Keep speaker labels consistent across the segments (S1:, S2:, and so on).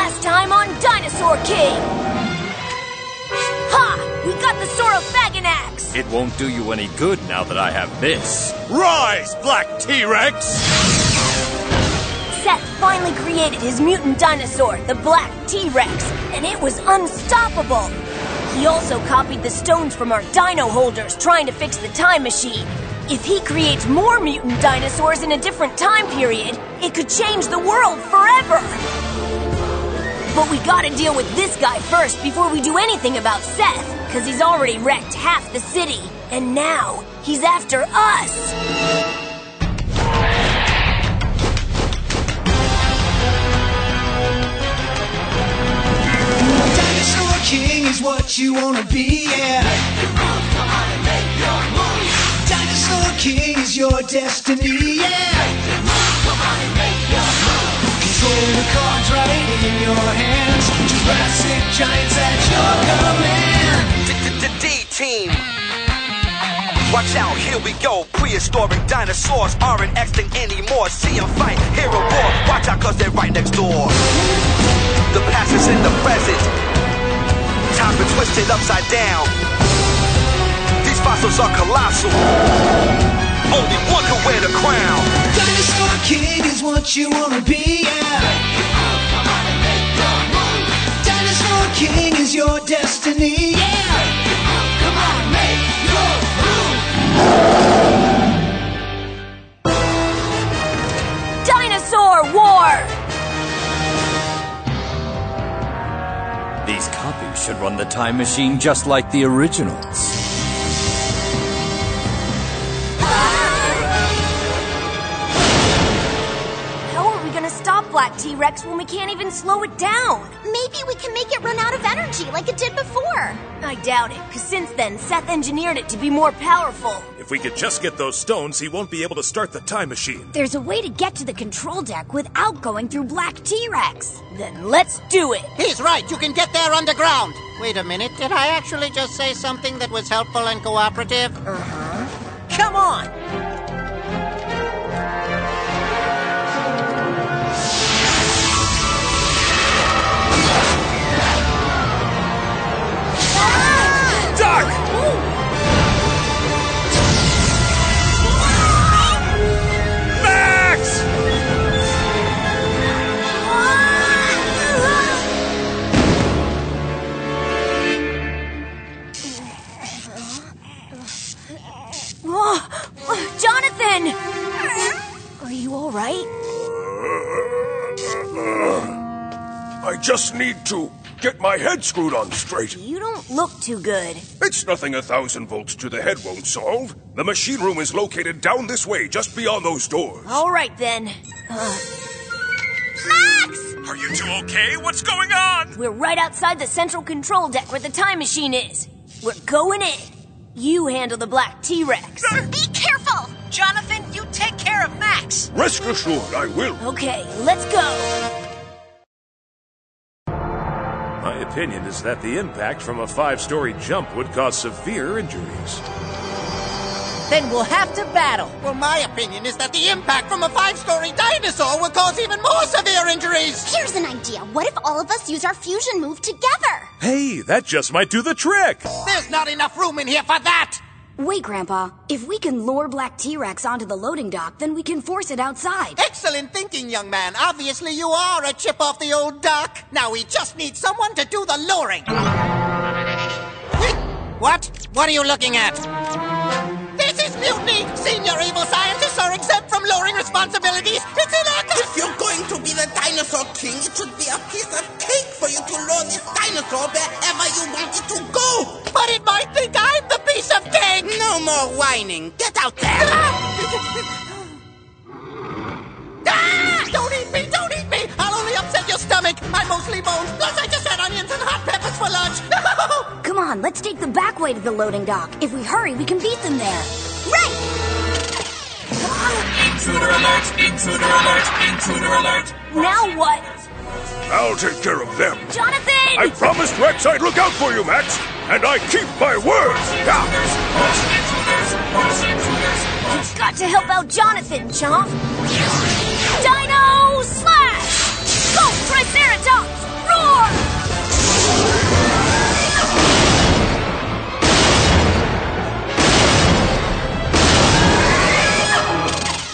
S1: Last time on Dinosaur King! Ha! We got the Saurophaganax!
S2: It won't do you any good now that I have this.
S3: Rise, Black T-Rex!
S1: Seth finally created his mutant dinosaur, the Black T-Rex, and it was unstoppable! He also copied the stones from our dino holders trying to fix the time machine. If he creates more mutant dinosaurs in a different time period, it could change the world forever! But we gotta deal with this guy first before we do anything about Seth, because he's already wrecked half the city. And now, he's after us!
S4: King is what you wanna be, yeah. Dinosaur King is your destiny, yeah. The cards right in your hands. Jurassic giants at your command.
S5: D-D-D-Team. Watch out, here we go. Prehistoric dinosaurs aren't extinct anymore. See 'em fight, hear a roar. Watch out, cause they're right next door. The past is in the present. Time's been twisted upside down. These fossils are colossal. Only one can wear the crown.
S4: Dinosaur King is what you wanna be, yeah. Dinosaur King is your destiny, yeah. Come on, make your move.
S1: Dinosaur War!
S2: These copies should run the time machine just like the originals.
S1: How are we gonna stop Black T-Rex when we can't even slow it down?
S6: Maybe we can make it run out of energy like it did before.
S1: I doubt it, because since then, Seth engineered it to be more powerful.
S3: If we could just get those stones, he won't be able to start the time machine.
S7: There's a way to get to the control deck without going through Black T-Rex.
S1: Then let's do it!
S8: He's right, you can get there underground. Wait a minute, did I actually just say something that was helpful and cooperative? Uh huh. Come on!
S3: Just need to get my head screwed on straight.
S1: You don't look too good.
S3: It's nothing a thousand volts to the head won't solve. The machine room is located down this way, just beyond those doors.
S1: Alright then.
S6: Uh, Max!
S3: Are you two okay? What's going on?
S1: We're right outside the central control deck where the time machine is. We're going in. You handle the black T-Rex.
S6: Be careful!
S8: Jonathan, you take care of Max.
S3: Rest assured, I will.
S1: Okay, let's go.
S3: Opinion is that the impact from a five story jump would cause severe injuries.
S8: Then we'll have to battle. Well, my opinion is that the impact from a five-story dinosaur will cause even more severe injuries.
S6: Here's an idea. What if all of us use our fusion move together?
S3: Hey, that just might do the trick!
S8: There's not enough room in here for that.
S7: Wait, Grandpa. If we can lure Black T-Rex onto the loading dock, then we can force it outside.
S8: Excellent thinking, young man. Obviously, you are a chip off the old dock. Now we just need someone to do the luring. What? What are you looking at? This is mutiny! Senior evil scientists are exempt from luring responsibilities. It's illegal!
S9: If you're going to be the dinosaur king, it should be a piece of cake for you to lure this dinosaur wherever you want it to go.
S8: But it might think I'm the piece of cake!
S9: No more whining. Get out there.
S8: Ah! Don't eat me! Don't eat me! I'll only upset your stomach. I'm mostly bones. Plus, I just had onions and hot peppers for lunch. No!
S7: Come on, let's take the back way to the loading dock. If we hurry, we can beat them there.
S6: Right!
S10: Intruder alert! Intruder alert! Intruder alert!
S1: Now what?
S3: I'll take care of them.
S1: Jonathan!
S3: I promised Rex I'd look out for you, Max, and I keep my word!
S1: You've got to help out Jonathan, Chomp! Dino Slash! Go, Triceratops! Roar!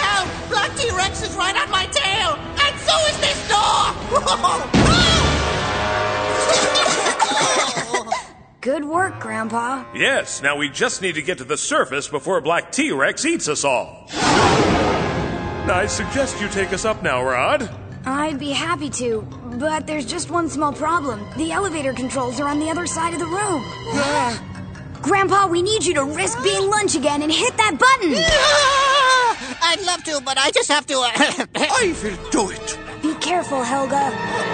S8: Help! Black T-Rex is right on my tail! And so is this door!
S7: Good work, Grandpa.
S11: Yes, now we just need to get to the surface before Black T Rex eats us all. I suggest you take us up now, Rod.
S7: I'd be happy to, but there's just one small problem. The elevator controls are on the other side of the room. Grandpa, we need you to risk being lunch again and hit that button.
S8: I'd love to, but I just have to. Uh,
S9: I will do it.
S7: Be careful, Helga.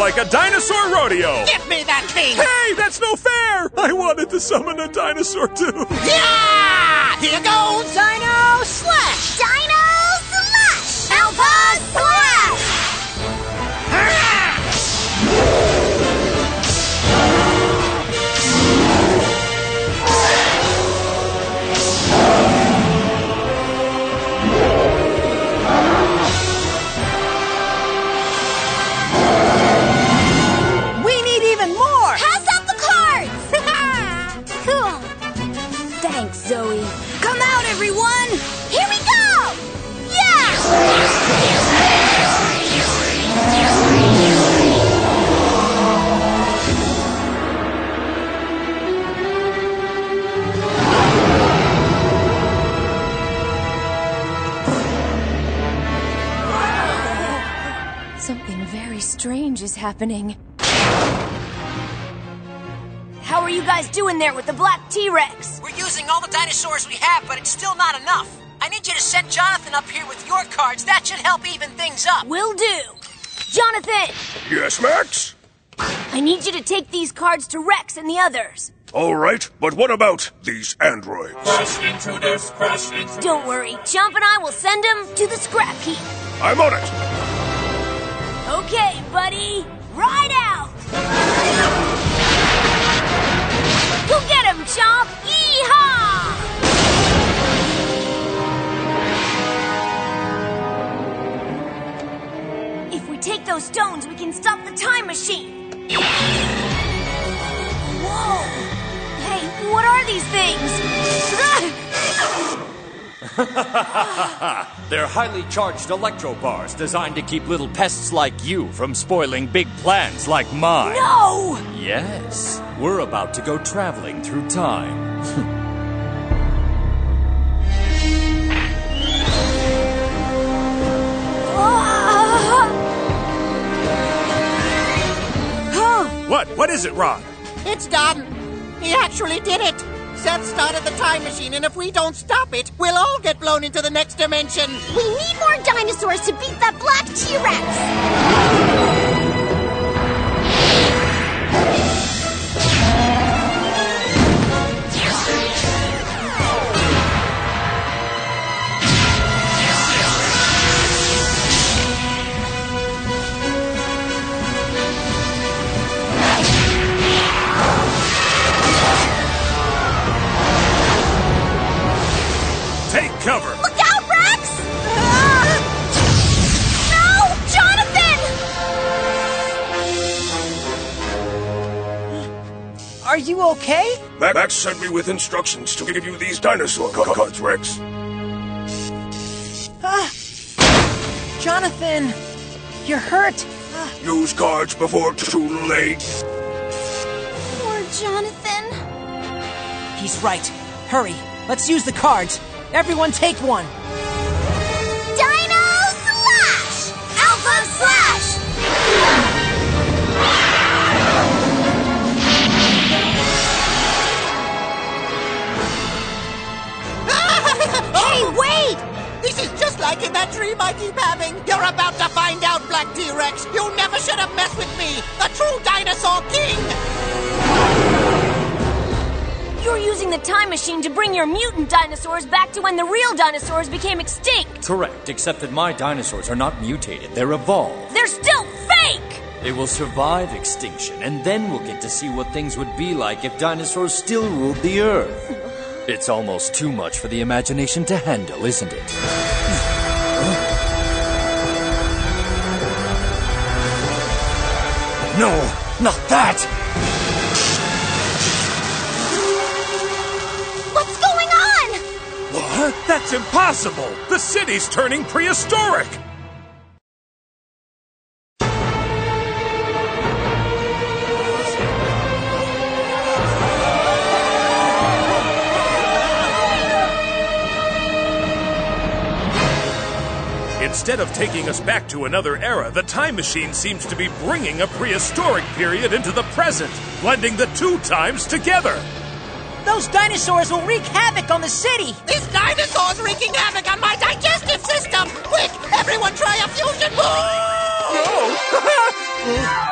S11: Like a dinosaur rodeo.
S8: Give me that thing!
S11: Hey, that's no fair! I wanted to summon a dinosaur too.
S1: Strange is happening. How are you guys doing there with the black T-Rex?
S12: We're using all the dinosaurs we have, but it's still not enough. I need you to send Jonathan up here with your cards. That should help even things up.
S1: Will do. Jonathan,
S3: Yes, Max?
S1: I need you to take these cards to Rex and the others.
S3: All right, but what about these androids?
S10: Crash intruders, crash intruders.
S1: Don't worry, Chomp and I will send them to the scrap heap.
S3: I'm on it.
S1: Okay,
S2: They're highly charged electro bars designed to keep little pests like you from spoiling big plans like mine.
S1: no!
S2: Yes, we're about to go traveling through time.
S11: What? What is it, Rod?
S8: It's done! He actually did it! Seth started the time machine, and if we don't stop it, we'll all get blown into the next dimension!
S6: We need more dinosaurs to beat that black T-Rex!
S12: Okay?
S3: Ma- Max sent me with instructions to give you these dinosaur ca- cards, Rex.
S12: Ah. Jonathan, you're hurt.
S3: Use cards before too late.
S6: Poor Jonathan.
S12: He's right. Hurry. Let's use the cards. Everyone take one.
S1: Time machine to bring your mutant dinosaurs back to when the real dinosaurs became extinct.
S2: Correct, except that my dinosaurs are not mutated, they're evolved.
S1: They're still fake!
S2: They will survive extinction, and then we'll get to see what things would be like if dinosaurs still ruled the Earth. It's almost too much for the imagination to handle, isn't it? No, not that!
S11: That's impossible! The city's turning prehistoric! Instead of taking us back to another era, the time machine seems to be bringing a prehistoric period into the present, blending the two times together.
S12: Those dinosaurs will wreak havoc on the city.
S8: These dinosaurs wreaking havoc on my digestive system! Quick, everyone try a fusion move!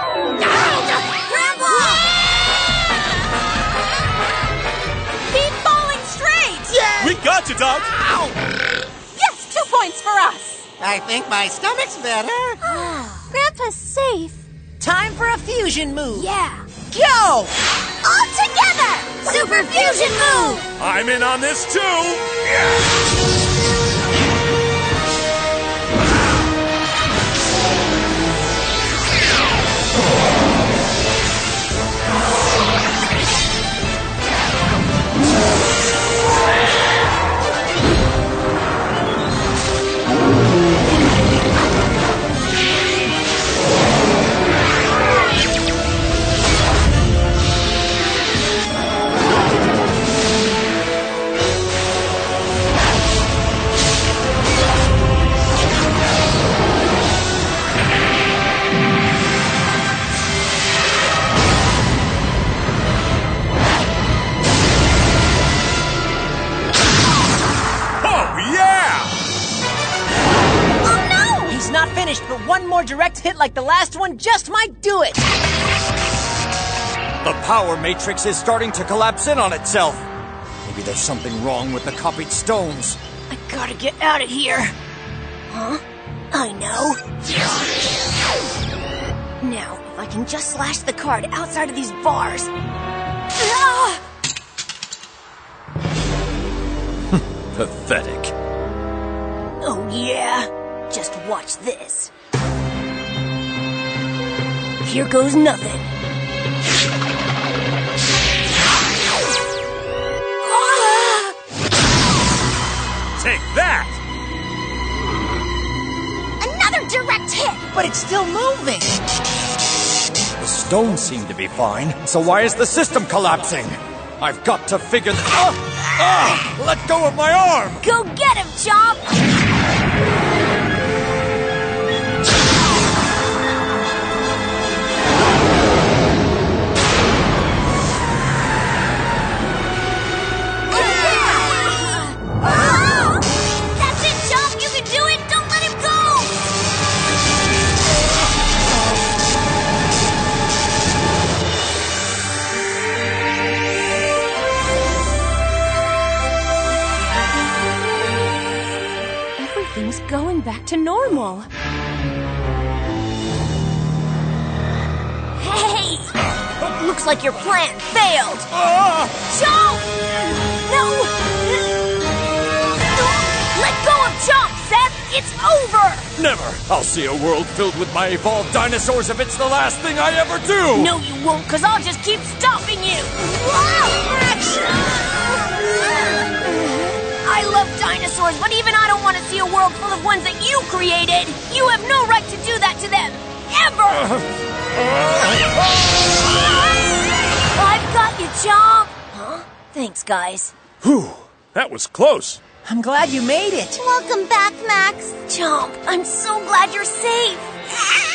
S6: Grandpa! Keep falling straight! Yeah!
S11: We got you, Doc! Ow!
S6: Yes, two points for us!
S8: I think my stomach's better.
S6: Ah, Grandpa's safe.
S12: Time for a fusion move.
S7: Yeah.
S12: Go!
S6: All together! Super fusion move!
S11: I'm in on this too! Oh,
S12: finished, but one more direct hit like the last one just might do it.
S2: The power matrix is starting to collapse in on itself. Maybe there's something wrong with the copied stones.
S1: I gotta get out of here. Huh? I know. Now, if I can just slash the card outside of these bars. Ah!
S2: Pathetic.
S1: Oh, yeah. Just watch this. Here goes nothing.
S11: Take that!
S6: Another direct hit!
S12: But it's still moving.
S2: The stones seem to be fine, so why is the system collapsing? I've got to figure th- Ah! Ah! Let go of my arm!
S1: Go get him, Chomp! Hey! It looks like your plan failed. Chomp! No! Let go of Chomp, Seth! It's over!
S2: Never! I'll see a world filled with my evolved dinosaurs if it's the last thing I ever do!
S1: No, you won't, because I'll just keep stopping you! I love dinosaurs, but even I don't want to see a world full of ones that you created! You have no right to do that to them! Ever! Uh-huh. I've got you, Chomp! Huh? Thanks, guys.
S11: Whew, that was close.
S12: I'm glad you made it.
S6: Welcome back, Max.
S1: Chomp, I'm so glad you're safe! Ah!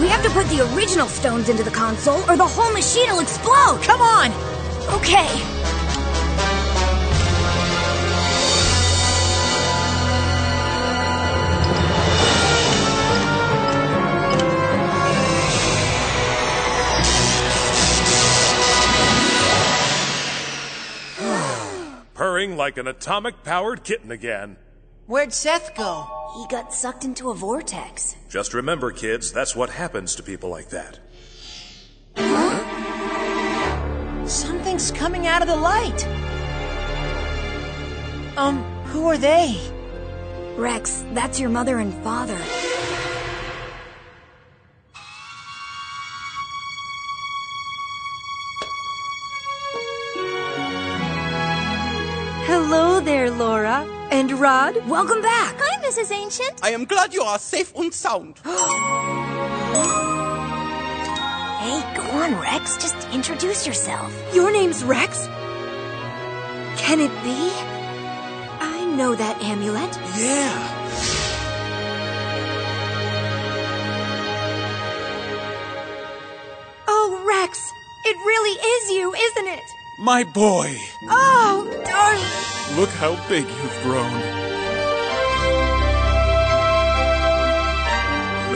S7: We have to put the original stones into the console, or the whole machine will explode!
S12: Come on!
S1: Okay.
S11: Purring like an atomic-powered kitten again.
S12: Where'd Seth go?
S1: He got sucked into a vortex.
S11: Just remember, kids, that's what happens to people like that.
S12: Something's coming out of the light. Um, who are they?
S7: Rex, that's your mother and father.
S13: Hello there, Laura. And Rod?
S7: Welcome back.
S6: Hi, Mrs. Ancient.
S9: I am glad you are safe and sound.
S1: Hey, go on, Rex. Just introduce yourself.
S13: Your name's Rex? Can it be? I know that amulet.
S9: Yeah.
S13: Oh, Rex! It really is you, isn't it?
S14: My boy!
S13: Oh, darling!
S14: Look how big you've grown.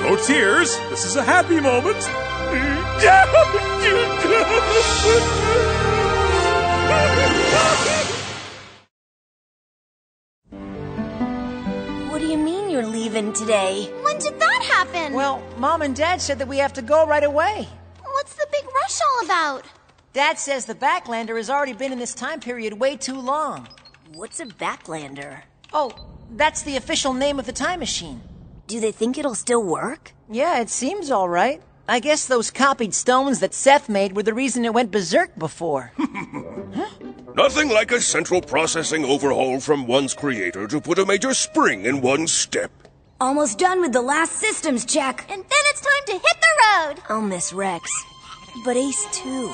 S11: No tears. This is a happy moment.
S1: What do you mean you're leaving today?
S6: When did that happen?
S12: Well, Mom and Dad said that we have to go right away.
S6: What's the big rush all about?
S12: Dad says the Backlander has already been in this time period way too long.
S1: What's a Backlander?
S12: Oh, that's the official name of the time machine.
S1: Do they think it'll still work?
S12: Yeah, it seems all right. I guess those copied stones that Seth made were the reason it went berserk before.
S3: Nothing like a central processing overhaul from one's creator to put a major spring in one's step.
S7: Almost done with the last systems check.
S6: And then it's time to hit the road.
S1: I'll miss Rex. But Ace too.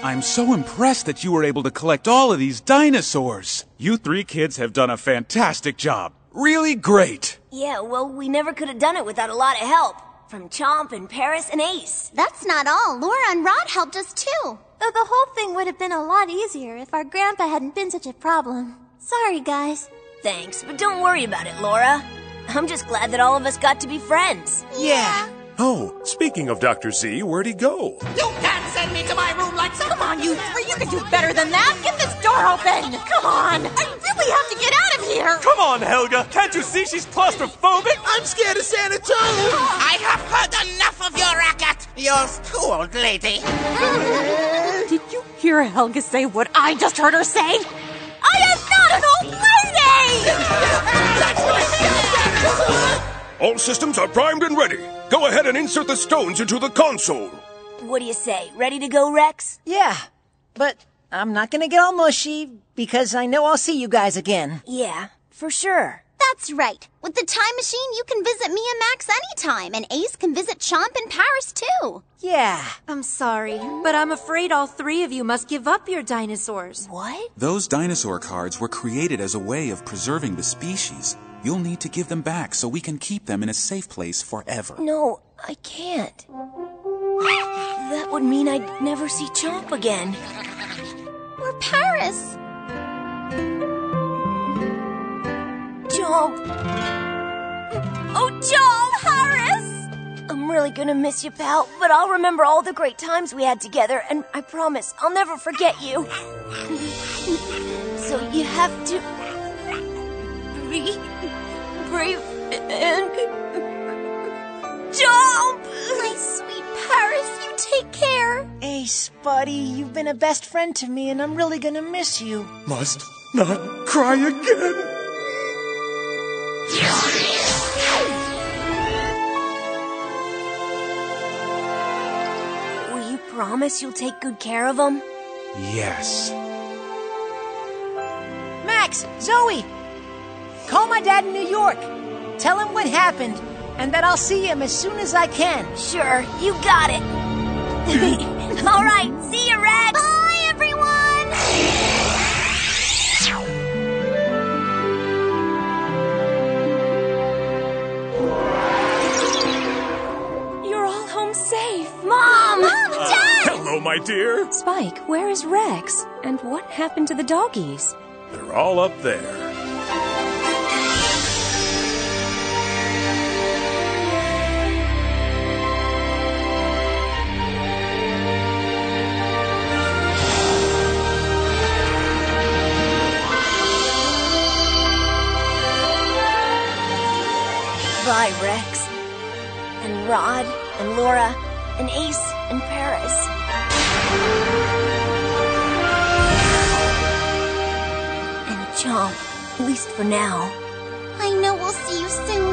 S14: I'm so impressed that you were able to collect all of these dinosaurs. You three kids have done a fantastic job. Really great.
S1: Yeah, well, we never could have done it without a lot of help. From Chomp and Paris and Ace.
S6: That's not all. Laura and Rod helped us too. Though the whole thing would have been a lot easier if our grandpa hadn't been such a problem. Sorry, guys.
S1: Thanks, but don't worry about it, Laura. I'm just glad that all of us got to be friends.
S12: Yeah.
S11: Oh, speaking of Dr. Z, where'd he go?
S8: You can't send me to my room like some. Come on, you three. You can do better than that. Get this door open. Come on. I really have to get out of here.
S15: Come on, Helga. Can't you see she's claustrophobic?
S9: I'm scared of Santa too. I have heard enough of your racket. Yours too, old lady.
S13: Did you hear Helga say what I just heard her say?
S6: I am not an old lady!
S3: All systems are primed and ready. Go ahead and insert the stones into the console.
S1: What do you say? Ready to go, Rex?
S12: Yeah, but I'm not gonna get all mushy because I know I'll see you guys again.
S1: Yeah, for sure.
S6: That's right. With the time machine, you can visit me and Max anytime, and Ace can visit Chomp in Paris too.
S12: Yeah.
S13: I'm sorry, but I'm afraid all three of you must give up your dinosaurs.
S1: What?
S14: Those dinosaur cards were created as a way of preserving the species. You'll need to give them back so we can keep them in a safe place forever.
S1: No, I can't. That would mean I'd never see Chomp again.
S6: Or Paris.
S1: Chomp. Oh, Chomp! Paris! I'm really gonna miss you, pal, but I'll remember all the great times we had together, and I promise I'll never forget you. so you have to be brave and jump.
S6: My sweet Paris, you take care.
S12: Ace, buddy, you've been a best friend to me, and I'm really gonna miss you.
S11: Must not cry again.
S1: Will you promise you'll take good care of them?
S14: Yes.
S12: Max, Zoe, call my dad in New York. Tell him what happened, and that I'll see him as soon as I can.
S1: Sure, you got it. all right, see you, Rex.
S6: Bye, everyone.
S13: You're all home safe.
S1: Mom!
S6: Mom, uh, Dad!
S11: Hello, my dear.
S13: Spike, where is Rex? And what happened to the doggies?
S11: They're all up there.
S1: And Laura, and Ace, and Paris. And Chomp, at least for now.
S6: I know we'll see you soon.